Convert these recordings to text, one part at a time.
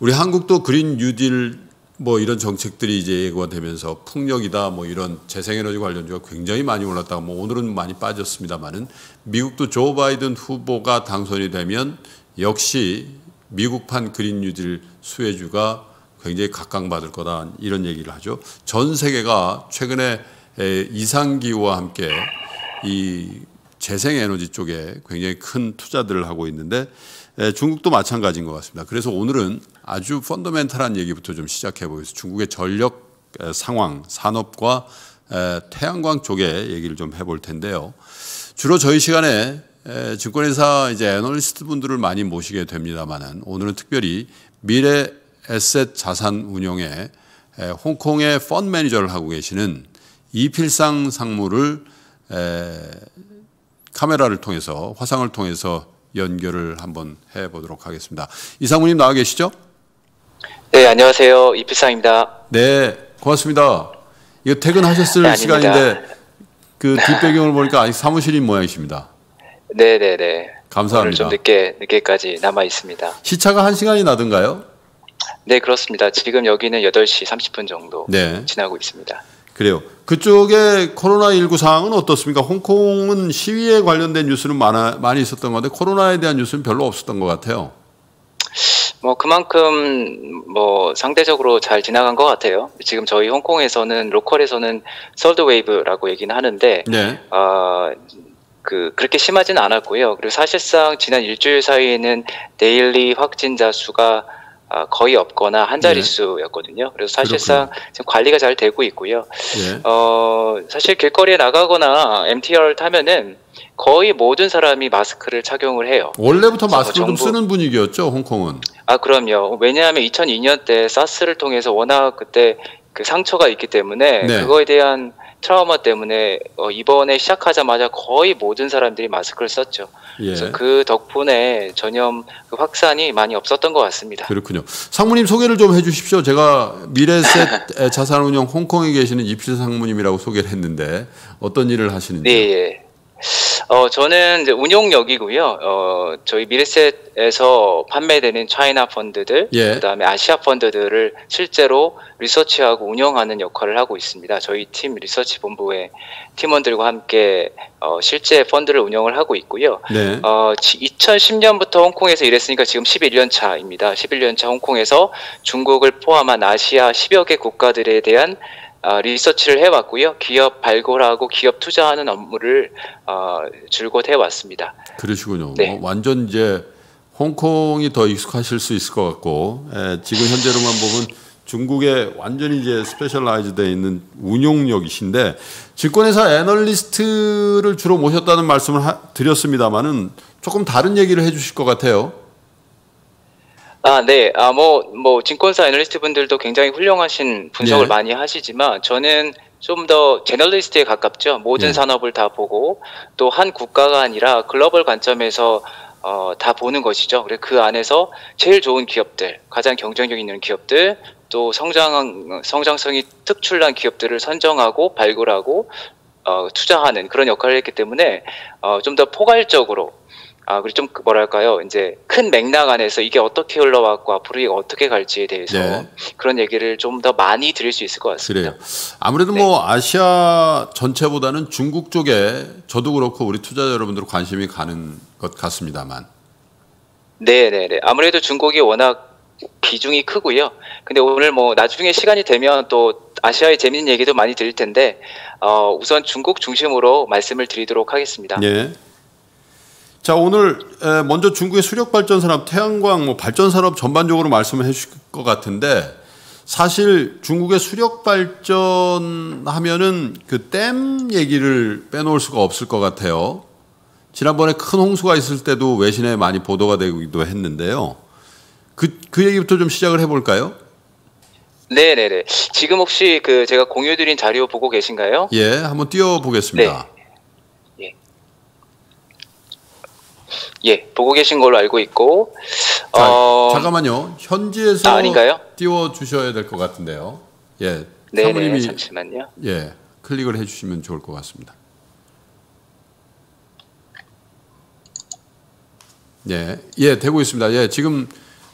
우리 한국도 그린 뉴딜 뭐 이런 정책들이 이제 예고되면서 풍력이다 뭐 이런 재생에너지 관련주가 굉장히 많이 올랐다가 뭐 오늘은 많이 빠졌습니다만은 미국도 조 바이든 후보가 당선이 되면 역시 미국판 그린 뉴딜 수혜주가 굉장히 각광받을 거다 이런 얘기를 하죠. 전 세계가 최근에 이상기후와 함께 이 재생에너지 쪽에 굉장히 큰 투자들을 하고 있는데 중국도 마찬가지인 것 같습니다. 그래서 오늘은 아주 펀더멘탈한 얘기부터 좀 시작해 보겠습니다. 중국의 전력 상황, 산업과 태양광 쪽에 얘기를 좀 해볼 텐데요. 주로 저희 시간에 증권회사 이제 애널리스트 분들을 많이 모시게 됩니다만은 오늘은 특별히 미래 에셋 자산 운용에 홍콩의 펀 매니저를 하고 계시는 이필상 상무를 카메라를 통해서 화상을 통해서 연결을 한번 해보도록 하겠습니다. 이상무님 나와 계시죠? 네, 안녕하세요. 이필상입니다. 네, 고맙습니다. 이거 퇴근하셨을 네, 시간인데 그 뒷배경을 보니까 아직 사무실인 모양이십니다. 네, 네, 네. 감사합니다. 좀 늦게 늦게까지 남아 있습니다. 시차가 한 시간이 나던가요? 네, 그렇습니다. 지금 여기는 8시 30분 정도 네. 지나고 있습니다. 그래요. 그쪽에 코로나19 상황은 어떻습니까? 홍콩은 시위에 관련된 뉴스는 많아, 많이 있었던 건데 코로나에 대한 뉴스는 별로 없었던 것 같아요. 뭐 그만큼 뭐 상대적으로 잘 지나간 것 같아요. 지금 저희 홍콩에서는 local에서는 third wave라고 얘기는 하는데 네. 어, 그 그렇게 심하지는 않았고요. 그리고 사실상 지난 일주일 사이에는 daily 확진자 수가 아, 거의 없거나 한 자릿수였거든요. 네. 그래서 사실상 지금 관리가 잘 되고 있고요. 네. 어, 사실 길거리에 나가거나 MTR 타면은 거의 모든 사람이 마스크를 착용을 해요. 원래부터 마스크를 좀 쓰는 분위기였죠, 홍콩은. 아, 그럼요. 왜냐하면 2002년 때 사스를 통해서 워낙 그때 그 상처가 있기 때문에 네. 그거에 대한 트라우마 때문에 어, 이번에 시작하자마자 거의 모든 사람들이 마스크를 썼죠. 예. 그래서 그 덕분에 전염 그 확산이 많이 없었던 것 같습니다. 그렇군요. 상무님 소개를 좀 해주십시오. 제가 미래셋 자산운용 홍콩에 계시는 입실 상무님이라고 소개를 했는데 어떤 일을 하시는지. 네. 예. 어, 저는 이제 운용력이고요. 어, 저희 미래셋에서 판매되는 차이나 펀드들, 예. 그다음에 아시아 펀드들을 실제로 리서치하고 운영하는 역할을 하고 있습니다. 저희 팀 리서치 본부의 팀원들과 함께 어, 실제 펀드를 운영을 하고 있고요. 네. 어, 2010년부터 홍콩에서 일했으니까 지금 11년 차입니다. 11년 차 홍콩에서 중국을 포함한 아시아 10여 개 국가들에 대한 어, 리서치를 해왔고요. 기업 발굴하고 기업 투자하는 업무를 어, 줄곧 해왔습니다. 그러시군요. 네. 어, 완전 이제 홍콩이 더 익숙하실 수 있을 것 같고 예, 지금 현재로만 보면 중국에 완전히 이제 specialize되어 있는 운용력이신데 증권회사 애널리스트를 주로 모셨다는 말씀을 하, 드렸습니다만은 조금 다른 얘기를 해주실 것 같아요. 아, 네. 아, 뭐, 뭐, 증권사 애널리스트 분들도 굉장히 훌륭하신 분석을 네. 많이 하시지만, 저는 좀더 generalist에 가깝죠. 모든 네. 산업을 다 보고, 또 한 국가가 아니라 글로벌 관점에서 어, 다 보는 것이죠. 그래 그 안에서 제일 좋은 기업들, 가장 경쟁력 있는 기업들, 또 성장 성장성이 특출난 기업들을 선정하고 발굴하고 어, 투자하는 그런 역할을 했기 때문에 어, 좀 더 포괄적으로 아, 그리고 좀 뭐랄까요, 이제 큰 맥락 안에서 이게 어떻게 흘러왔고 앞으로 이게 어떻게 갈지에 대해서 네. 그런 얘기를 좀 더 많이 드릴 수 있을 것 같습니다. 그래요. 아무래도 네. 뭐 아시아 전체보다는 중국 쪽에 저도 그렇고 우리 투자자 여러분들 관심이 가는 것 같습니다만. 네, 네, 네. 아무래도 중국이 워낙 비중이 크고요. 근데 오늘 뭐 나중에 시간이 되면 또 아시아의 재밌는 얘기도 많이 드릴 텐데 어, 우선 중국 중심으로 말씀을 드리도록 하겠습니다. 네. 자 오늘 먼저 중국의 수력 발전 산업, 태양광 뭐 발전 산업 전반적으로 말씀을 해 주실 것 같은데 사실 중국의 수력 발전 하면은 그 댐 얘기를 빼놓을 수가 없을 것 같아요. 지난번에 큰 홍수가 있을 때도 외신에 많이 보도가 되기도 했는데요. 그, 그 얘기부터 좀 시작을 해볼까요? 네네네. 지금 혹시 그 제가 공유드린 자료 보고 계신가요? 예, 한번 띄워보겠습니다. 네. 예, 보고 계신 걸로 알고 있고. 자, 어... 잠깐만요. 현지에서 아? 띄워 주셔야 될 것 같은데요. 예, 네, 사모님이 잠시만요. 예, 클릭을 해주시면 좋을 것 같습니다. 예, 예, 되고 있습니다. 예, 지금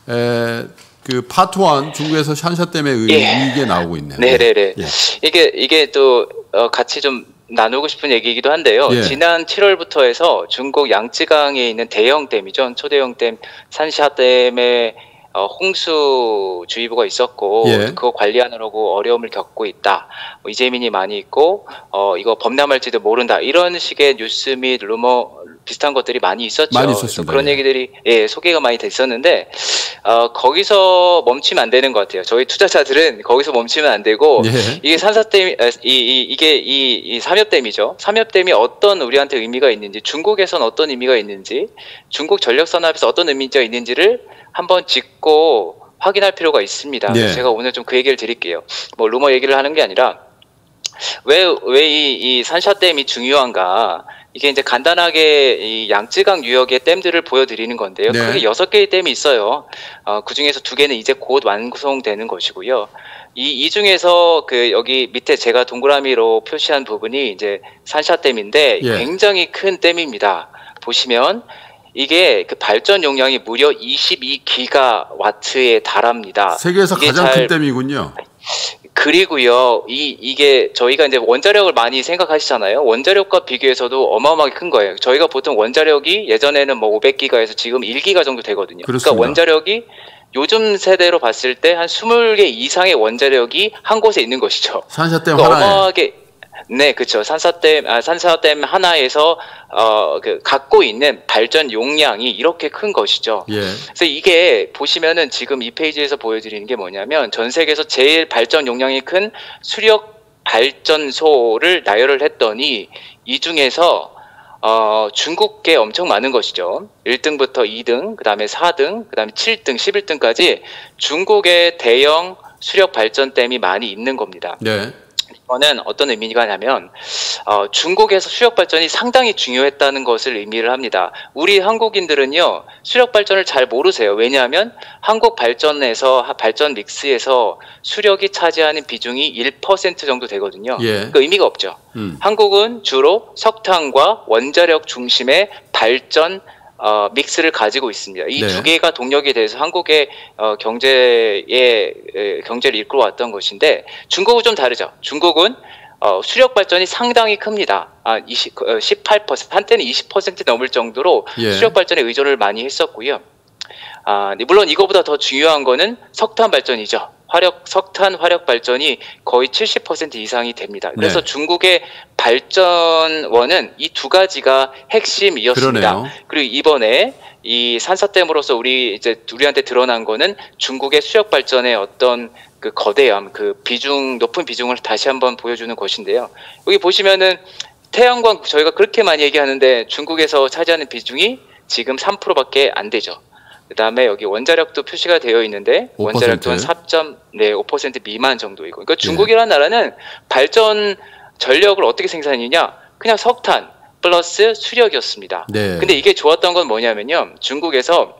에, 그 파트 1 중국에서 샨샤 때문에 예. 이게 나오고 있네요. 네네네. 예. 이게 이게 또 어, 같이 좀 나누고 싶은 얘기이기도 한데요. 예. 지난 7월부터 해서 중국 양쯔강에 있는 대형 댐이죠. 초대형 댐 산샤 댐에 어, 홍수 주의보가 있었고 예. 그거 관리하느라고 어려움을 겪고 있다. 뭐 이재민이 많이 있고 어, 이거 범람할지도 모른다. 이런 식의 뉴스 및 루머 비슷한 것들이 많이 있었죠. 많이 있었습니다. 그런 예. 얘기들이 예, 소개가 많이 됐었는데 어, 거기서 멈추면 안 되는 것 같아요. 저희 투자자들은 거기서 멈추면 안 되고 예. 이게 산사댐 아, 이, 이 이게 이, 이 삼엽댐이죠. 삼엽댐이 어떤 우리한테 의미가 있는지, 중국에선 어떤 의미가 있는지, 중국 전력 산업에서 어떤 의미가 있는지를 한번 짚고 확인할 필요가 있습니다. 네. 그래서 제가 오늘 좀 그 얘기를 드릴게요. 뭐 루머 얘기를 하는 게 아니라 왜 왜이이 산샤댐이 중요한가? 이게 이제 간단하게 이 양쯔강 유역의 댐들을 보여드리는 건데요. 네. 크게 여섯 개의 댐이 있어요. 어, 그 중에서 두 개는 이제 곧 완성되는 것이고요. 이, 이 중에서 그 여기 밑에 제가 동그라미로 표시한 부분이 이제 산샤댐인데 예. 굉장히 큰 댐입니다. 보시면 이게 그 발전 용량이 무려 22기가 와트에 달합니다. 세계에서 가장 잘- 큰 댐이군요. 그리고요, 이, 이게 저희가 이제 원자력을 많이 생각하시잖아요. 원자력과 비교해서도 어마어마하게 큰 거예요. 저희가 보통 원자력이 예전에는 뭐 500기가에서 지금 1기가 정도 되거든요. 그렇습니다. 그러니까 원자력이 요즘 세대로 봤을 때 한 20개 이상의 원자력이 한 곳에 있는 것이죠. 산샤댐 그러니까 하나에 어마하게 네, 그렇죠. 산사댐 아, 산사댐 하나에서 어, 그 갖고 있는 발전 용량이 이렇게 큰 것이죠. 예. 그래서 이게 보시면은 지금 이 페이지에서 보여드리는 게 뭐냐면 전 세계에서 제일 발전 용량이 큰 수력 발전소를 나열을 했더니 이 중에서 어, 중국계 엄청 많은 것이죠. 1등부터 2등, 그 다음에 4등, 그 다음에 7등, 11등까지 중국의 대형 수력 발전댐이 많이 있는 겁니다. 네. 이거는 어떤 의미가 하냐면 어, 중국에서 수력 발전이 상당히 중요했다는 것을 의미를 합니다. 우리 한국인들은요 수력 발전을 잘 모르세요. 왜냐하면 한국 발전에서 하- 발전 믹스에서 수력이 차지하는 비중이 1% 정도 되거든요. 예. 그 의미가 없죠. 음. 한국은 주로 석탄과 원자력 중심의 발전 어, 믹스를 가지고 있습니다. 이 네. 두 개가 동력에 대해서 한국의 어, 경제의 에, 경제를 이끌어왔던 것인데 중국은 좀 다르죠. 중국은 어, 수력 발전이 상당히 큽니다. 아, 20, 어, 18% 한때는 20% 넘을 정도로 예. 수력 발전에 의존을 많이 했었고요. 아, 네, 물론 이거보다 더 중요한 거는 석탄 발전이죠. 화력 석탄 화력 발전이 거의 70% 이상이 됩니다. 그래서 네. 중국의 발전원은 이 두 가지가 핵심이었습니다. 그러네요. 그리고 이번에 이 산사댐으로서 우리 이제 우리한테 드러난 거는 중국의 수력 발전의 어떤 그 거대함, 그 비중 높은 비중을 다시 한번 보여주는 것인데요. 여기 보시면은 태양광 저희가 그렇게 많이 얘기하는데 중국에서 차지하는 비중이 지금 3%밖에 안 되죠. 그 다음에 여기 원자력도 표시가 되어 있는데 5%. 원자력도 한 4.네 5% 미만 정도이고. 예. 그러니까 중국이라는 나라는 발전 전력을 어떻게 생산했느냐? 그냥 석탄 플러스 수력이었습니다. 네. 근데 이게 좋았던 건 뭐냐면요. 중국에서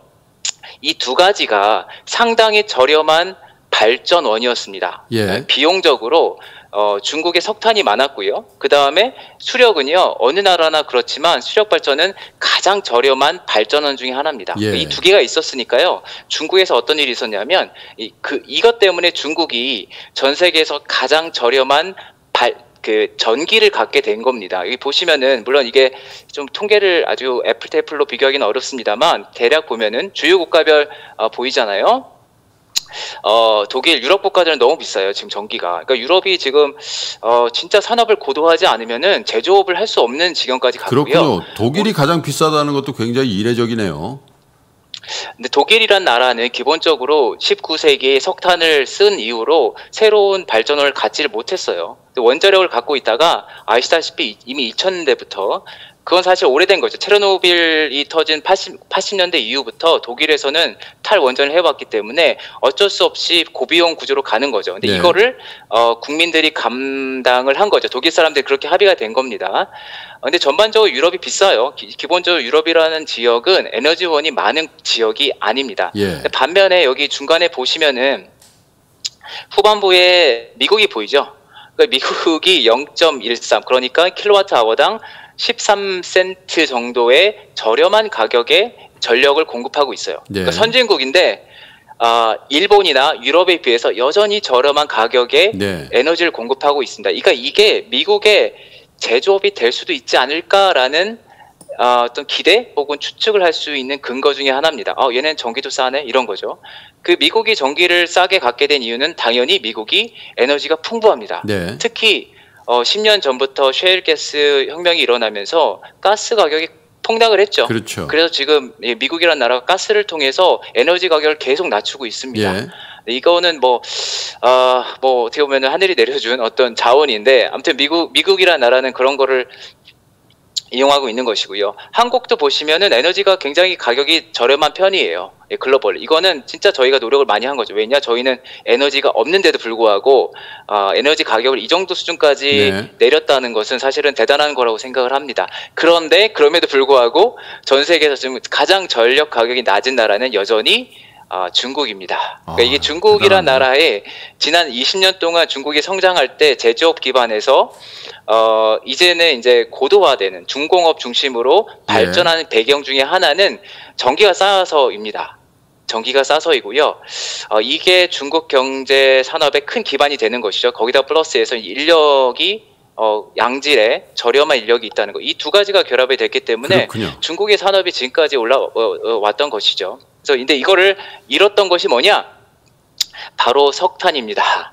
이 두 가지가 상당히 저렴한 발전원이었습니다. 예. 비용적으로 어, 중국에 석탄이 많았고요. 그 다음에 수력은요 어느 나라나 그렇지만 수력 발전은 가장 저렴한 발전원 중에 하나입니다. 예. 이두 개가 있었으니까요. 중국에서 어떤 일이 있었냐면 이, 그 이것 때문에 중국이 전 세계에서 가장 저렴한 발, 그 전기를 갖게 된 겁니다. 여기 보시면은 물론 이게 좀 통계를 아주 애플 테이플로 비교하기는 어렵습니다만 대략 보면은 주요 국가별 어, 보이잖아요. 어, 독일, 유럽 국가들은 너무 비싸요, 지금 전기가. 그러니까 유럽이 지금, 어, 진짜 산업을 고도화하지 않으면은 제조업을 할 수 없는 지경까지 갔고요. 그렇군요. 독일이 가장 비싸다는 것도 굉장히 이례적이네요. 근데 독일이란 나라는 기본적으로 19세기에 석탄을 쓴 이후로 새로운 발전원을 갖지를 못했어요. 원자력을 갖고 있다가 아시다시피 이미 2000년대부터 그건 사실 오래된 거죠. 체르노빌이 터진 80, 80년대 이후부터 독일에서는 탈원전을 해왔기 때문에 어쩔 수 없이 고비용 구조로 가는 거죠. 근데 네. 이거를 어, 국민들이 감당을 한 거죠. 독일 사람들이 그렇게 합의가 된 겁니다. 어, 근데 전반적으로 유럽이 비싸요. 기, 본적으로 유럽이라는 지역은 에너지원이 많은 지역이 아닙니다. 예. 반면에 여기 중간에 보시면은 후반부에 미국이 보이죠. 그러니까 미국이 0.13 그러니까 킬로와트 아워당 13센트 정도의 저렴한 가격에 전력을 공급하고 있어요. 네. 그러니까 선진국인데 아, 일본이나 유럽에 비해서 여전히 저렴한 가격에 네. 에너지를 공급하고 있습니다. 그러니까 이게 미국의 제조업이 될 수도 있지 않을까라는 어, 어떤 기대 혹은 추측을 할 수 있는 근거 중에 하나입니다. 어, 얘는 전기도 싸네 이런 거죠. 그 미국이 전기를 싸게 갖게 된 이유는 당연히 미국이 에너지가 풍부합니다. 네. 특히 어, 10년 전부터 셰일가스 혁명이 일어나면서 가스 가격이 폭락을 했죠. 그렇죠. 그래서 지금 이 미국이라는 나라가 가스를 통해서 에너지 가격을 계속 낮추고 있습니다. 예. 이거는 뭐, 아, 뭐, 어떻게 보면 하늘이 내려준 어떤 자원인데, 아무튼 미국, 미국이라는 나라는 그런 거를 이용하고 있는 것이고요. 한국도 보시면은 에너지가 굉장히 가격이 저렴한 편이에요. 예, 글로벌. 이거는 진짜 저희가 노력을 많이 한 거죠. 왜냐? 저희는 에너지가 없는데도 불구하고, 아, 에너지 가격을 이 정도 수준까지 네. 내렸다는 것은 사실은 대단한 거라고 생각을 합니다. 그런데, 그럼에도 불구하고 전 세계에서 지금 가장 전력 가격이 낮은 나라는 여전히 아, 중국입니다. 그러니까 아, 이게 중국이란. 나라에 지난 20년 동안 중국이 성장할 때 제조업 기반에서 어, 이제는 이제 고도화되는 중공업 중심으로 발전하는 배경 중에 하나는 전기가 싸서입니다. 전기가 싸서이고요. 어, 이게 중국 경제 산업의 큰 기반이 되는 것이죠. 거기다 플러스해서 인력이 어, 양질의 저렴한 인력이 있다는 거. 이 두 가지가 결합이 됐기 때문에 그렇군요. 중국의 산업이 지금까지 올라왔던 것이죠. 그래서 근데 이거를 잃었던 것이 뭐냐? 바로 석탄입니다.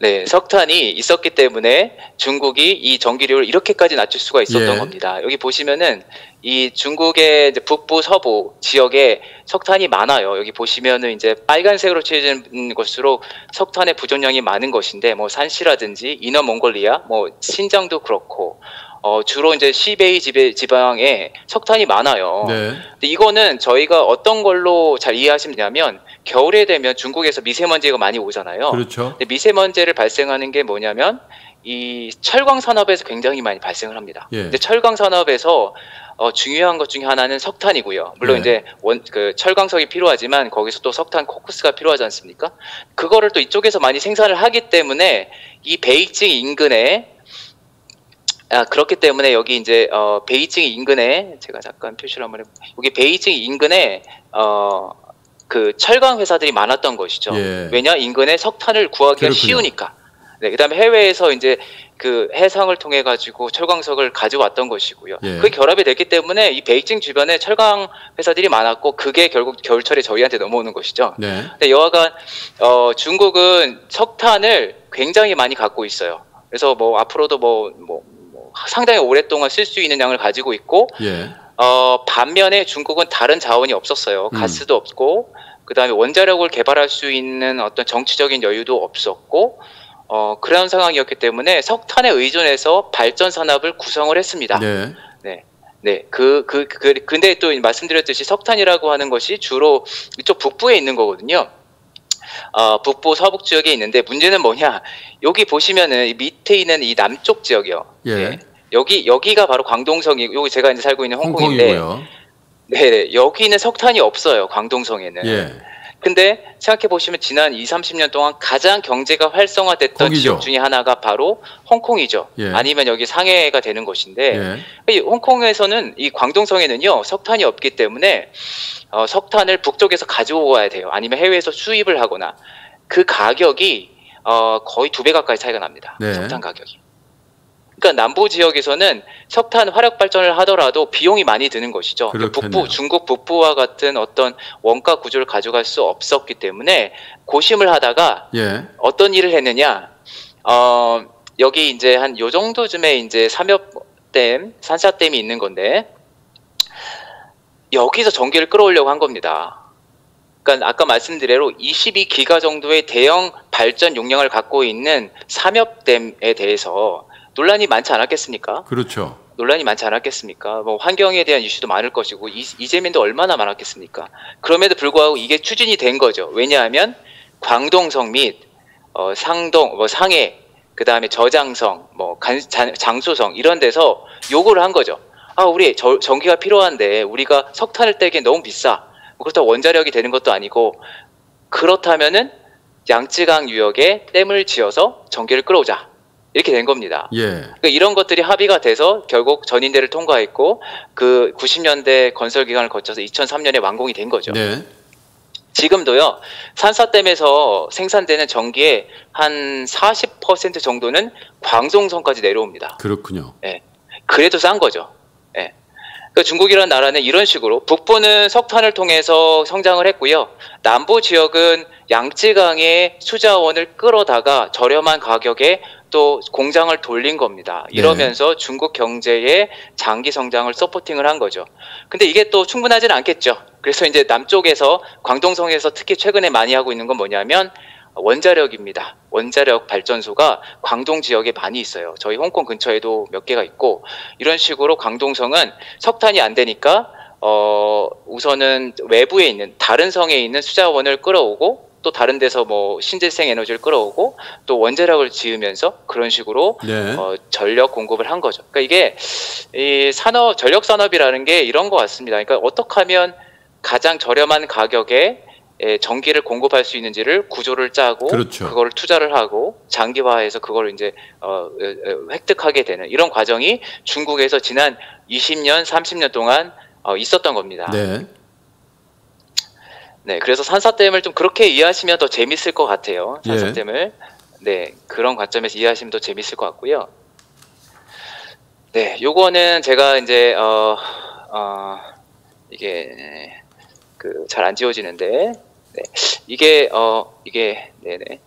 네, 석탄이 있었기 때문에 중국이 이 전기료를 이렇게까지 낮출 수가 있었던 예. 겁니다. 여기 보시면은 이 중국의 북부 서부 지역에 석탄이 많아요. 여기 보시면은 이제 빨간색으로 칠해진 것으로 석탄의 부존량이 많은 것인데 뭐 산시라든지 이너몽골리아, 뭐 신장도 그렇고 어 주로 이제 시베이 지배 지방에 석탄이 많아요. 네. 근데 이거는 저희가 어떤 걸로 잘 이해하시면 되냐면 겨울에 되면 중국에서 미세먼지가 많이 오잖아요. 그렇죠. 근데 미세먼지를 발생하는 게 뭐냐면 이 철광 산업에서 굉장히 많이 발생을 합니다. 예. 근데 철광 산업에서 어, 중요한 것 중에 하나는 석탄이고요. 물론 네. 이제 원 그 철광석이 필요하지만 거기서 또 석탄 코크스가 필요하지 않습니까? 그거를 또 이쪽에서 많이 생산을 하기 때문에 이 베이징 인근에 아, 그렇기 때문에 여기 이제 어, 베이징 인근에 제가 잠깐 표시를 한번 해 여기 베이징 인근에 어, 그 철강 회사들이 많았던 것이죠. 예. 왜냐 인근에 석탄을 구하기가 그렇군요. 쉬우니까. 네, 그다음에 해외에서 이제 그 해상을 통해 가지고 철광석을 가져왔던 것이고요. 예. 그게 결합이 됐기 때문에 이 베이징 주변에 철강 회사들이 많았고 그게 결국 겨울철에 저희한테 넘어오는 것이죠. 네. 근데 여하간 어, 중국은 석탄을 굉장히 많이 갖고 있어요. 그래서 뭐 앞으로도 뭐, 뭐, 뭐 상당히 오랫동안 쓸 수 있는 양을 가지고 있고 예. 어, 반면에 중국은 다른 자원이 없었어요. 음. 가스도 없고 그다음에 원자력을 개발할 수 있는 어떤 정치적인 여유도 없었고 어, 그런 상황이었기 때문에 석탄에 의존해서 발전 산업을 구성을 했습니다. 네. 네, 그, 그, 그, 근데 또 말씀드렸듯이 석탄이라고 하는 것이 주로 이쪽 북부에 있는 거거든요. 어, 북부 서북 지역에 있는데 문제는 뭐냐? 여기 보시면은 이 밑에 있는 이 남쪽 지역이요. 예. 네. 여기 여기가 바로 광동성이 여기 제가 이제 살고 있는 홍콩인데, 홍콩이고요. 네, 네, 여기는 석탄이 없어요. 광동성에는. 예. 근데 생각해 보시면 지난 2, 30년 동안 가장 경제가 활성화됐던 거기죠. 지역 중에 하나가 바로 홍콩이죠. 예. 아니면 여기 상해가 되는 것인데 예. 이 홍콩에서는 이 광동성에는요 석탄이 없기 때문에 어, 석탄을 북쪽에서 가져와야 돼요. 아니면 해외에서 수입을 하거나 그 가격이 어, 거의 두 배 가까이 차이가 납니다. 네. 석탄 가격이. 그러니까 남부 지역에서는 석탄 화력 발전을 하더라도 비용이 많이 드는 것이죠. 그러니까. 북부 중국 북부와 같은 어떤 원가 구조를 가져갈 수 없었기 때문에 고심을 하다가 예. 어떤 일을 했느냐? 어, 여기 이제 한 요 정도쯤에 이제 삼엽댐, 산사댐이 있는 건데 여기서 전기를 끌어오려고 한 겁니다. 그러니까 아까 말씀드린 대로 22기가 정도의 대형 발전 용량을 갖고 있는 삼엽댐에 대해서 논란이 많지 않았겠습니까? 그렇죠. 논란이 많지 않았겠습니까? 뭐 환경에 대한 이슈도 많을 것이고 이, 이재민도 얼마나 많았겠습니까? 그럼에도 불구하고 이게 추진이 된 거죠. 왜냐하면 광동성 및 어, 상동, 뭐 상해, 그 다음에 저장성, 뭐 간, 장, 장소성 이런 데서 요구를 한 거죠. 아, 우리 저, 전기가 필요한데 우리가 석탄을 떼기엔 너무 비싸. 뭐 그렇다고 원자력이 되는 것도 아니고 그렇다면은 양쯔강 유역에 댐을 지어서 전기를 끌어오자. 이렇게 된 겁니다. 예. 그러니까 이런 것들이 합의가 돼서 결국 전인대를 통과했고 그 90년대 건설 기간을 거쳐서 2003년에 완공이 된 거죠. 네. 지금도요 산사댐에서 생산되는 전기의 한 40% 정도는 광동성까지 내려옵니다. 그렇군요. 예. 그래도 싼 거죠. 예. 그러니까 중국이라는 나라는 이런 식으로 북부는 석탄을 통해서 성장을 했고요. 남부 지역은 양쯔강의 수자원을 끌어다가 저렴한 가격에 또 공장을 돌린 겁니다. 네. 이러면서 중국 경제의 장기 성장을 서포팅을 한 거죠. 근데 이게 또 충분하지는 않겠죠. 그래서 이제 남쪽에서 광동성에서 특히 최근에 많이 하고 있는 건 뭐냐면 원자력입니다. 원자력 발전소가 광동 지역에 많이 있어요. 저희 홍콩 근처에도 몇 개가 있고 이런 식으로 광동성은 석탄이 안 되니까 어 우선은 외부에 있는 다른 성에 있는 수자원을 끌어오고 또 다른 데서 뭐 신재생 에너지를 끌어오고 또 원자력을 지으면서 그런 식으로 네. 어, 전력 공급을 한 거죠. 그러니까 이게 이 산업 전력 산업이라는 게 이런 것 같습니다. 그러니까 어떻게 하면 가장 저렴한 가격에 에, 전기를 공급할 수 있는지를 구조를 짜고 그렇죠. 그걸 투자를 하고 장기화해서 그걸 이제 어, 어, 어, 획득하게 되는 이런 과정이 중국에서 지난 20년, 30년 동안 어, 있었던 겁니다. 네. 네, 그래서 산사댐을 좀 그렇게 이해하시면 더 재밌을 것 같아요. 예. 산사댐을 네 그런 관점에서 이해하시면 더 재밌을 것 같고요. 네, 요거는 제가 이제 어, 어 이게 그 잘 안 지워지는데 네, 이게 어 이게 네네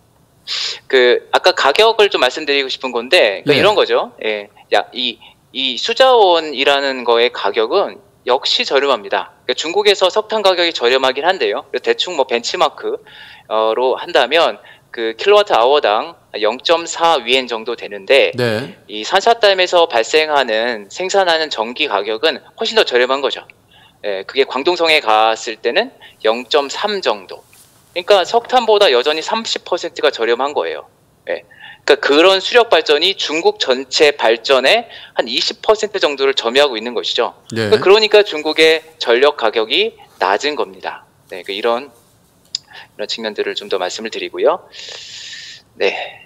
그 아까 가격을 좀 말씀드리고 싶은 건데 그러니까 네. 이런 거죠. 예, 야이 이 수자원이라는 거의 가격은 역시 저렴합니다. 그러니까 중국에서 석탄 가격이 저렴하긴 한데요. 대충 뭐 벤치마크로 한다면 그 킬로와트 아워당 0.4 위엔 정도 되는데 네. 이 산사댐에서 발생하는 생산하는 전기 가격은 훨씬 더 저렴한 거죠. 예, 그게 광동성에 갔을 때는 0.3 정도. 그러니까 석탄보다 여전히 30%가 저렴한 거예요. 예. 그러니까 그런 수력 발전이 중국 전체 발전의 한 20% 정도를 점유하고 있는 것이죠. 네. 그러니까, 그러니까 중국의 전력 가격이 낮은 겁니다. 네, 그 이런 이런 측면들을 좀 더 말씀을 드리고요. 네,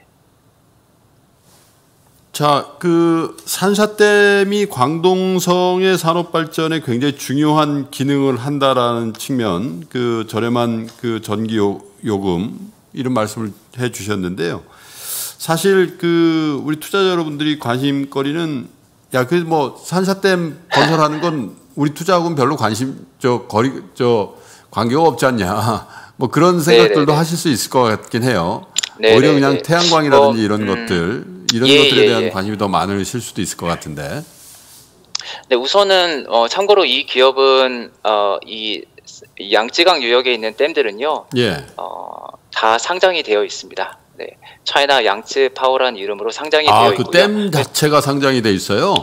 자, 그 산사댐이 광동성의 산업 발전에 굉장히 중요한 기능을 한다라는 측면, 그 저렴한 그 전기 요, 요금 이런 말씀을 해 주셨는데요. 사실 그 우리 투자자 여러분들이 관심거리는 야, 그 뭐 산사댐 건설하는 건 우리 투자하고는 별로 관심 저 거리 저 관계가 없지 않냐. 뭐 그런 생각들도 네네네. 하실 수 있을 것 같긴 해요. 네네네. 오히려 그냥 태양광이라든지 뭐, 이런 음. 것들 이런 예, 것들에 예, 대한 예. 관심이 더 많으실 수도 있을 것 같은데. 네, 우선은 어, 참고로 이 기업은 어, 이, 이 양쯔강 유역에 있는 댐들은요, 예. 어, 다 상장이 되어 있습니다. 네, 차이나 양쯔 파워라는 이름으로 상장이 아, 되어 그 있고요. 댐 자체가 상장이 돼 있어요.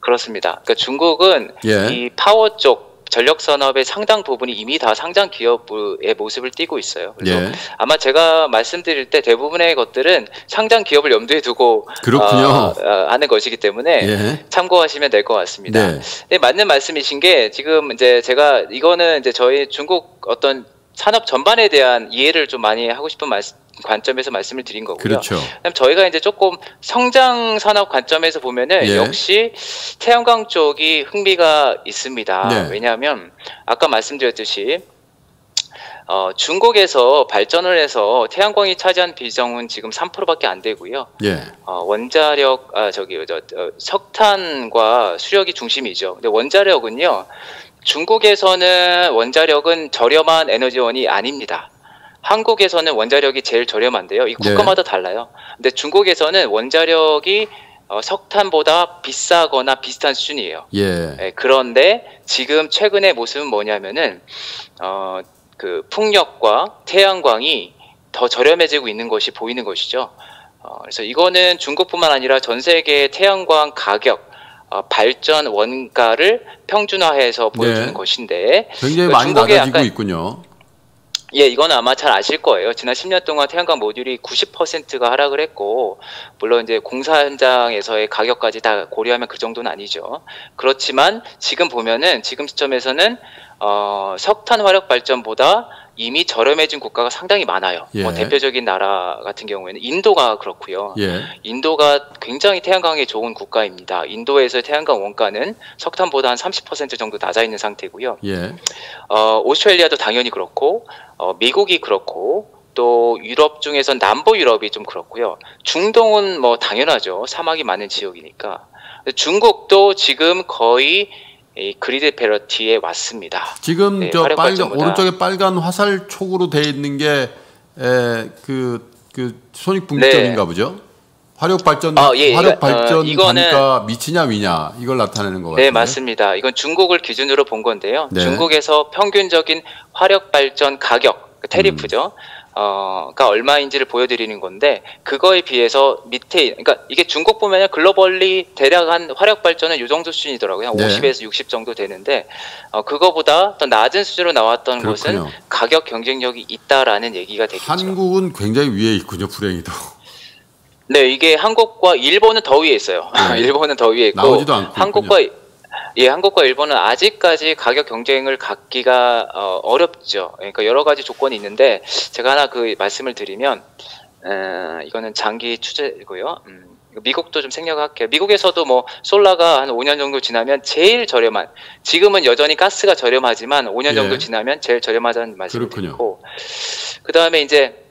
그렇습니다. 그러니까 중국은 예. 이 파워 쪽 전력 산업의 상당 부분이 이미 다 상장 기업의 모습을 띠고 있어요. 그래서 예. 아마 제가 말씀드릴 때 대부분의 것들은 상장 기업을 염두에 두고 그렇군요. 어, 어, 하는 것이기 때문에 예. 참고하시면 될 것 같습니다. 네. 네, 맞는 말씀이신 게 지금 이제 제가 이거는 이제 저희 중국 어떤 산업 전반에 대한 이해를 좀 많이 하고 싶은 말, 관점에서 말씀을 드린 거고요. 그렇죠. 그럼 저희가 이제 조금 성장 산업 관점에서 보면은 예. 역시 태양광 쪽이 흥미가 있습니다. 네. 왜냐하면 아까 말씀드렸듯이 어, 중국에서 발전을 해서 태양광이 차지한 비중은 지금 3%밖에 안 되고요. 예. 어, 원자력 아 저기 저, 저 석탄과 수력이 중심이죠. 근데 원자력은요. 중국에서는 원자력은 저렴한 에너지원이 아닙니다. 한국에서는 원자력이 제일 저렴한데요. 이 네. 국가마다 달라요. 근데 중국에서는 원자력이 어, 석탄보다 비싸거나 비슷한 수준이에요. 예. 예, 그런데 지금 최근의 모습은 뭐냐면은 어, 그 풍력과 태양광이 더 저렴해지고 있는 것이 보이는 것이죠. 어, 그래서 이거는 중국뿐만 아니라 전 세계 태양광 가격 어, 발전 원가를 평준화해서 보여주는 네. 것인데 굉장히 그 많이 낮아지고 있군요. 예, 이거는 아마 잘 아실 거예요. 지난 10년 동안 태양광 모듈이 90%가 하락을 했고, 물론 이제 공사 현장에서의 가격까지 다 고려하면 그 정도는 아니죠. 그렇지만 지금 보면은 지금 시점에서는 어, 석탄 화력 발전보다 이미 저렴해진 국가가 상당히 많아요. 예. 뭐 대표적인 나라 같은 경우에는 인도가 그렇고요. 예. 인도가 굉장히 태양광에 좋은 국가입니다. 인도에서 태양광 원가는 석탄보다 한 30% 정도 낮아 있는 상태고요. 예. 어, 오스트레일리아도 당연히 그렇고, 어, 미국이 그렇고, 또 유럽 중에선 남부 유럽이 좀 그렇고요. 중동은 뭐 당연하죠. 사막이 많은 지역이니까. 중국도 지금 거의 이 그리드 페러티에 왔습니다. 지금 네, 저 빨간. 오른쪽에 빨간 화살 촉으로 돼 있는 게그그 그 손익 분기점인가 네. 보죠. 화력 발전 아, 예, 화력 이거, 발전 어, 이거는- 단가 미치냐 위냐 이걸 나타내는 것 같아요. 네, 맞습니다. 이건 중국을 기준으로 본 건데요. 네. 중국에서 평균적인 화력 발전 가격, 그 테리프죠. 어가 얼마인지를 보여드리는 건데 그거에 비해서 밑에 그러니까 이게 중국 보면 글로벌리 대략 한 화력 발전은 이 정도 수준이더라고요. 한 네. 50에서 60 정도 되는데 어 그거보다 더 낮은 수준으로 나왔던 것은 그렇군요. 가격 경쟁력이 있다라는 얘기가 되겠죠. 한국은 굉장히 위에 있군요, 불행히도. 네, 이게 한국과 일본은 더 위에 있어요. 네. 일본은 더 위에 있고 한국과 예, 한국과 일본은 아직까지 가격 경쟁을 갖기가 어, 어렵죠. 그러니까 여러 가지 조건이 있는데 제가 하나 그 말씀을 드리면 에, 이거는 장기 추세고요. 음, 미국도 좀 생략할게요. 미국에서도 뭐 솔라가 한 5년 정도 지나면 제일 저렴한 지금은 여전히 가스가 저렴하지만 5년 정도 예. 지나면 제일 저렴하다는 그렇군요. 드리고 그 다음에 이제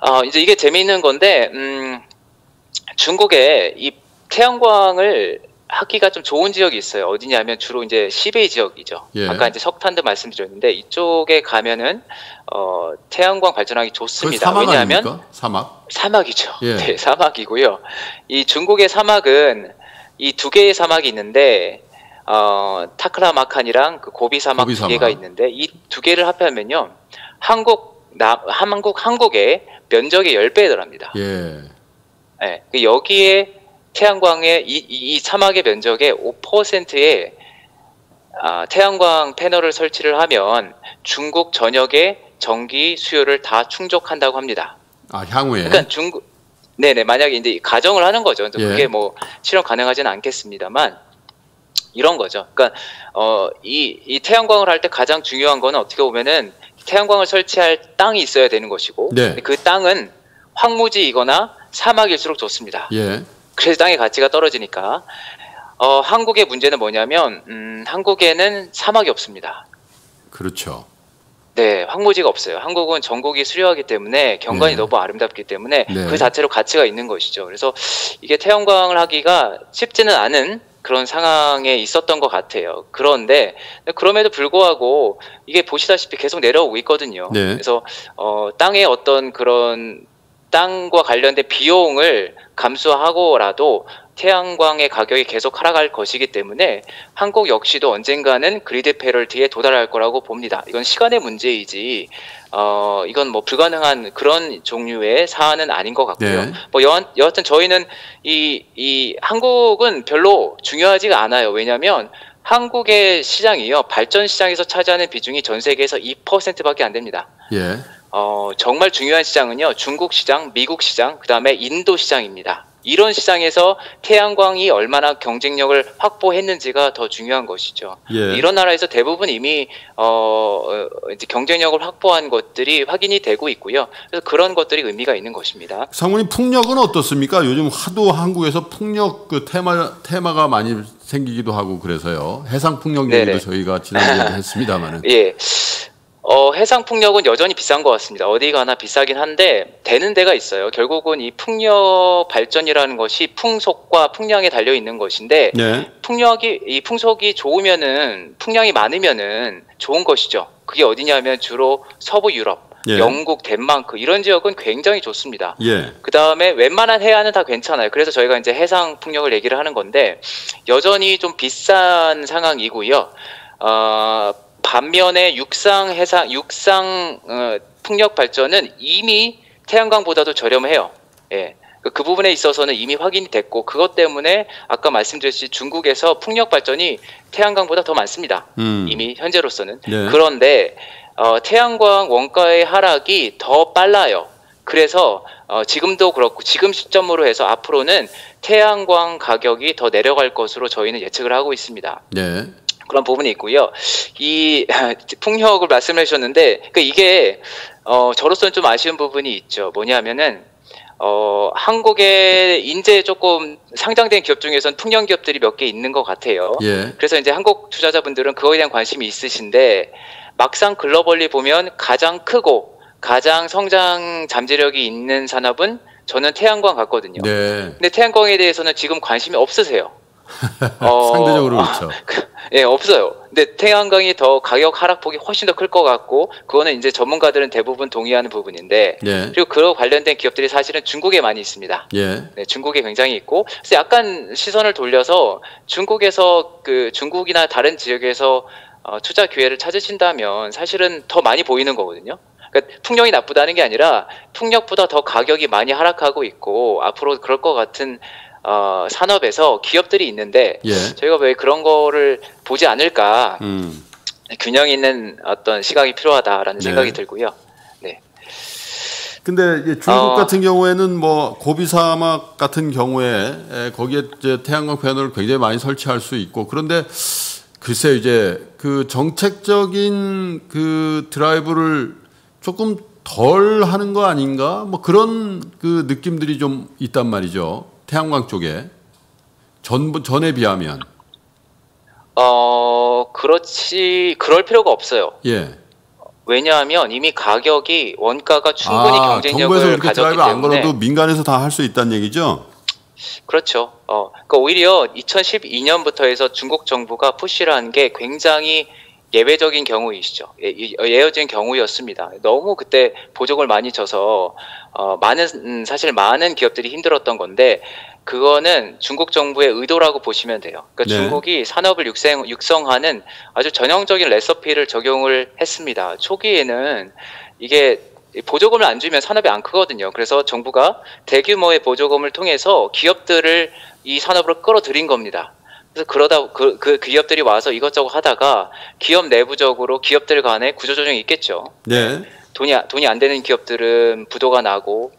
어, 이제 이게 재미있는 건데 음, 중국에 이 태양광을 하기가 좀 좋은 지역이 있어요. 어디냐면 주로 이제 시베이 지역이죠. 예. 아까 이제 석탄도 말씀드렸는데 이쪽에 가면은 어, 태양광 발전하기 그 좋습니다. 사막 왜냐하면 아닙니까? 사막. 사막이죠. 예. 네, 사막이고요. 이 중국의 사막은 이 두 개의 사막이 있는데 어, 타크라마칸이랑 그 고비 사막 고비 두 사막. 개가 있는데 이 두 개를 합하면요. 한국 나 한국 한국의 면적의 10배에 달합니다. 예. 네, 그 여기에 태양광의 이, 이, 이 사막의 면적의 5%의 아, 태양광 패널을 설치를 하면 중국 전역의 전기 수요를 다 충족한다고 합니다. 아, 향후에. 그러니까 중국 네네 만약에 이제 가정을 하는 거죠. 예. 그게 뭐 실현 가능하지는 않겠습니다만 이런 거죠. 그러니까 어이 이 태양광을 할 때 가장 중요한 거는 어떻게 보면은 태양광을 설치할 땅이 있어야 되는 것이고 네. 그 땅은 황무지이거나 사막일수록 좋습니다. 예. 그래서 땅의 가치가 떨어지니까 어 한국의 문제는 뭐냐면 음 한국에는 사막이 없습니다. 그렇죠. 네, 황무지가 없어요. 한국은 전국이 수려하기 때문에 경관이 네. 너무 아름답기 때문에 네. 그 자체로 가치가 있는 것이죠. 그래서 이게 태양광을 하기가 쉽지는 않은 그런 상황에 있었던 것 같아요. 그런데 그럼에도 불구하고 이게 보시다시피 계속 내려오고 있거든요. 네. 그래서 어, 땅의 어떤 그런 땅과 관련된 비용을 감수하고라도 태양광의 가격이 계속 하락할 것이기 때문에 한국 역시도 언젠가는 그리드 페럴티에 도달할 거라고 봅니다. 이건 시간의 문제이지, 어, 이건 뭐 불가능한 그런 종류의 사안은 아닌 것 같고요. 네. 뭐 여, 여하튼 저희는 이, 이 한국은 별로 중요하지가 않아요. 왜냐하면 한국의 시장이요 발전 시장에서 차지하는 비중이 전 세계에서 2%밖에 안 됩니다. 예. 어, 정말 중요한 시장은요, 중국 시장, 미국 시장, 그 다음에 인도 시장입니다. 이런 시장에서 태양광이 얼마나 경쟁력을 확보했는지가 더 중요한 것이죠. 예. 이런 나라에서 대부분 이미 어, 어, 이제 경쟁력을 확보한 것들이 확인이 되고 있고요. 그래서 그런 것들이 의미가 있는 것입니다. 상무님 풍력은 어떻습니까? 요즘 하도 한국에서 풍력 그 테마 테마가 많이 생기기도 하고 그래서요. 해상 풍력 얘기도. 저희가 지난주에 했습니다만은. 예. 어, 해상 풍력은 여전히 비싼 것 같습니다. 어디 가나 비싸긴 한데 되는 데가 있어요. 결국은 이 풍력 발전이라는 것이 풍속과 풍량에 달려 있는 것인데 네. 풍력이 이 풍속이 좋으면은 풍량이 많으면은 좋은 것이죠. 그게 어디냐면 주로 서부 유럽, 예. 영국, 덴마크 이런 지역은 굉장히 좋습니다. 예. 그 다음에 웬만한 해안은 다 괜찮아요. 그래서 저희가 이제 해상 풍력을 얘기를 하는 건데 여전히 좀 비싼 상황이고요. 어, 반면에 육상 해상 육상 어, 풍력 발전은 이미 태양광보다도 저렴해요. 예. 그- 그 부분에 있어서는 이미 확인이 됐고 그것 때문에 아까 말씀드렸듯이 중국에서 풍력 발전이 태양광보다 더 많습니다. 음. 이미 현재로서는 네. 그런데 어, 태양광 원가의 하락이 더 빨라요. 그래서 어, 지금도 그렇고 지금 시점으로 해서 앞으로는 태양광 가격이 더 내려갈 것으로 저희는 예측을 하고 있습니다. 네. 그런 부분이 있고요. 이 풍력을 말씀해 주셨는데 그 이게 어 저로서는 좀 아쉬운 부분이 있죠. 뭐냐면은 어 한국에 인제 조금 상장된 기업 중에서는 풍력 기업들이 몇 개 있는 것 같아요. 예. 그래서 이제 한국 투자자분들은 그거에 대한 관심이 있으신데 막상 글로벌리 보면 가장 크고 가장 성장 잠재력이 있는 산업은 저는 태양광 같거든요. 네. 근데 태양광에 대해서는 지금 관심이 없으세요. 어, 상대적으로 그렇죠. 예, 없어요. 근데 태양광이 더 가격 하락폭이 훨씬 더 클 것 같고, 그거는 이제 전문가들은 대부분 동의하는 부분인데, 예. 그리고 그 관련된 기업들이 사실은 중국에 많이 있습니다. 예. 네, 중국에 굉장히 있고, 그래서 약간 시선을 돌려서 중국에서 그 중국이나 다른 지역에서 어, 투자 기회를 찾으신다면 사실은 더 많이 보이는 거거든요. 그러니까 풍력이 나쁘다는 게 아니라 풍력보다 더 가격이 많이 하락하고 있고 앞으로 그럴 것 같은 어, 산업에서 기업들이 있는데 예. 저희가 왜 그런 거를 보지 않을까 음. 균형 있는 어떤 시각이 필요하다라는 네. 생각이 들고요. 네. 근데 중국 어. 같은 경우에는 뭐 고비 사막 같은 경우에 에, 거기에 이제 태양광 패널을 굉장히 많이 설치할 수 있고 그런데 글쎄 이제 그 정책적인 그 드라이브를 조금 덜 하는 거 아닌가 뭐 그런 그 느낌들이 좀 있단 말이죠 태양광 쪽에 전 전에 비하면 어 그렇지 그럴 필요가 없어요. 예 왜냐하면 이미 가격이 원가가 충분히 아, 경쟁력을 가졌기 드라이브 안 때문에 걸어도 민간에서 다 할 수 있다는 얘기죠 그렇죠. 어, 그러니까 오히려 2012년부터 해서 중국 정부가 푸시를 한 게 굉장히 예외적인 경우이시죠. 예, 이- 예외적인 경우였습니다. 너무 그때 보조금을 많이 줘서 어, 많은 음, 사실 많은 기업들이 힘들었던 건데 그거는 중국 정부의 의도라고 보시면 돼요. 그러니까 네. 중국이 산업을 육성, 육성하는 아주 전형적인 레서피를 적용을 했습니다. 초기에는 이게 보조금을 안 주면 산업이 안 크거든요. 그래서 정부가 대규모의 보조금을 통해서 기업들을 이 산업으로 끌어들인 겁니다. 그래서 그러다 그, 그 기업들이 와서 이것저것 하다가 기업 내부적으로 기업들 간에 구조조정이 있겠죠. 네 돈이 돈이 안 되는 기업들은 부도가 나고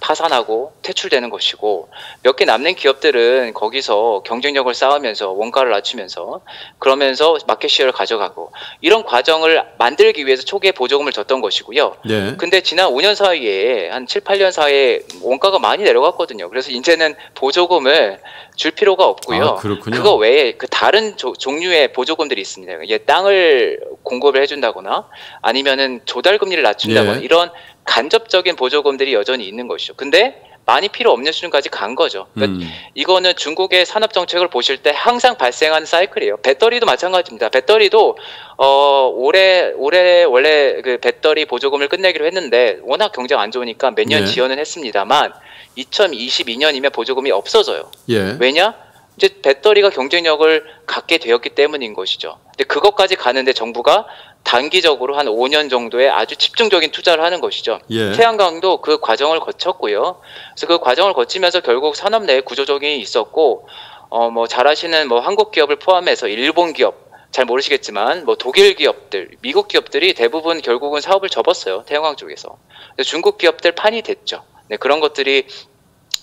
파산하고 퇴출되는 것이고 몇 개 남는 기업들은 거기서 경쟁력을 쌓으면서 원가를 낮추면서 그러면서 마켓 시어를 가져가고 이런 과정을 만들기 위해서 초기에 보조금을 줬던 것이고요. 네. 근데 지난 5년 사이에 한 7, 8년 사이에 원가가 많이 내려갔거든요. 그래서 이제는 보조금을 줄 필요가 없고요. 아, 그렇군요. 그거 외에 그 다른 조- 종류의 보조금들이 있습니다. 이게 땅을 공급을 해준다거나 아니면은 조달 금리를 낮춘다거나 예. 이런 간접적인 보조금들이 여전히 있는 것이죠. 근데 많이 필요 없는 수준까지 간 거죠. 그러니까 음. 이거는 중국의 산업 정책을 보실 때 항상 발생하는 사이클이에요. 배터리도 마찬가지입니다. 배터리도 어 올해 올해 원래 그 배터리 보조금을 끝내기로 했는데 워낙 경쟁 안 좋으니까 몇년 네. 지연은 했습니다만 2022년이면 보조금이 없어져요. 예. 왜냐? 이제 배터리가 경쟁력을 갖게 되었기 때문인 것이죠. 근데 그것까지 가는데 정부가 단기적으로 한 5년 정도의 아주 집중적인 투자를 하는 것이죠. 예. 태양광도 그 과정을 거쳤고요. 그래서 그 과정을 거치면서 결국 산업 내에 구조조정이 있었고, 어, 뭐, 잘하시는 뭐 한국 기업을 포함해서 일본 기업, 잘 모르시겠지만, 뭐 독일 기업들, 미국 기업들이 대부분 결국은 사업을 접었어요. 태양광 쪽에서. 중국 기업들 판이 됐죠. 네, 그런 것들이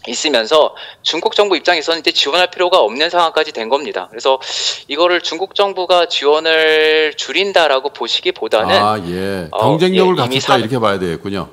있으면서 중국 정부 입장에서는 이제 지원할 필요가 없는 상황까지 된 겁니다. 그래서 이거를 중국 정부가 지원을 줄인다라고 보시기보다는 아, 예. 어, 경쟁력을 예, 이미 갖췄다 산- 이렇게 봐야 되겠군요.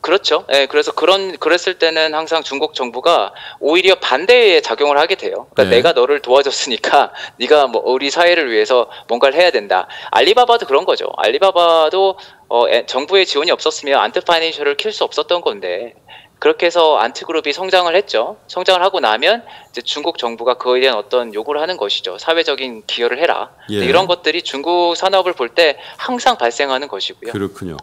그렇죠. 예, 그래서 그런 그랬을 때는 항상 중국 정부가 오히려 반대의 작용을 하게 돼요. 그러니까 네. 내가 너를 도와줬으니까 네가 뭐 우리 사회를 위해서 뭔가를 해야 된다. 알리바바도 그런 거죠. 알리바바도 어, 에, 정부의 지원이 없었으면 안트 파이낸셜을 킬 수 없었던 건데 그렇게 해서 안트그룹이 성장을 했죠. 성장을 하고 나면 이제 중국 정부가 그거에 대한 어떤 요구를 하는 것이죠. 사회적인 기여를 해라. 예. 이런 것들이 중국 산업을 볼 때 항상 발생하는 것이고요. 그렇군요.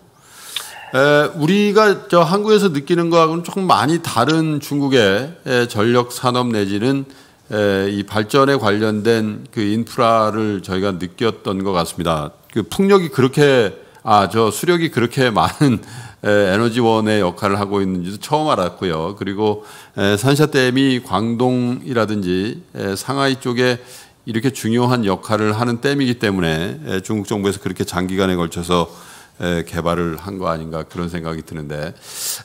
에, 우리가 저 한국에서 느끼는 거하고는 조금 많이 다른 중국의 에, 전력 산업 내지는 에, 이 발전에 관련된 그 인프라를 저희가 느꼈던 것 같습니다. 그 풍력이 그렇게 아 저 수력이 그렇게 많은 에, 에너지원의 역할을 하고 있는지도 처음 알았고요. 그리고 에, 산샤댐이 광동이라든지 에, 상하이 쪽에 이렇게 중요한 역할을 하는 댐이기 때문에 에, 중국 정부에서 그렇게 장기간에 걸쳐서 에, 개발을 한 거 아닌가 그런 생각이 드는데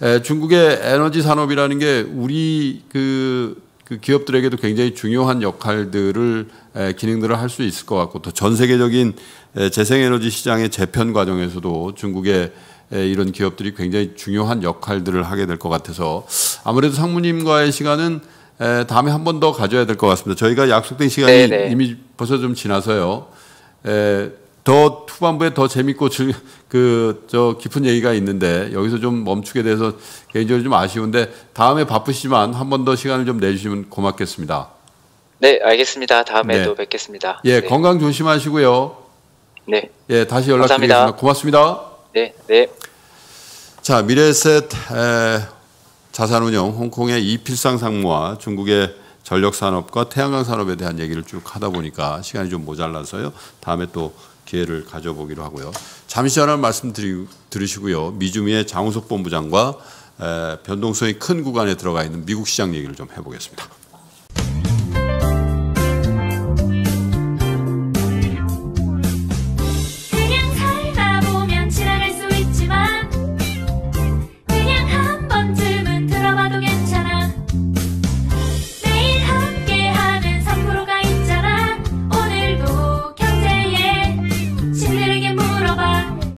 에, 중국의 에너지 산업이라는 게 우리 그, 그 기업들에게도 굉장히 중요한 역할들을 에, 기능들을 할 수 있을 것 같고 또 전 세계적인 에, 재생에너지 시장의 재편 과정에서도 중국의 에, 이런 기업들이 굉장히 중요한 역할들을 하게 될 것 같아서 아무래도 상무님과의 시간은 에, 다음에 한 번 더 가져야 될 것 같습니다. 저희가 약속된 시간이 네네. 이미 벌써 좀 지나서요. 에, 더 후반부에 더 재밌고 그 저 깊은 얘기가 있는데 여기서 좀 멈추게 돼서 개인적으로 좀 아쉬운데 다음에 바쁘시지만 한 번 더 시간을 좀 내주시면 고맙겠습니다. 네, 알겠습니다. 다음에 네. 또 뵙겠습니다. 예, 네. 건강 조심하시고요. 네, 예, 다시 연락드리겠습니다. 고맙습니다. 네, 네. 자, 미래셋 에, 자산운용 홍콩의 이필상 상무와 중국의 전력 산업과 태양광 산업에 대한 얘기를 쭉 하다 보니까 시간이 좀 모자라서요. 다음에 또 기회를 가져보기로 하고요. 잠시 전에 말씀 드리, 들으시고요. 미주미의 장우석 본부장과 에, 변동성이 큰 구간에 들어가 있는 미국 시장 얘기를 좀 해보겠습니다.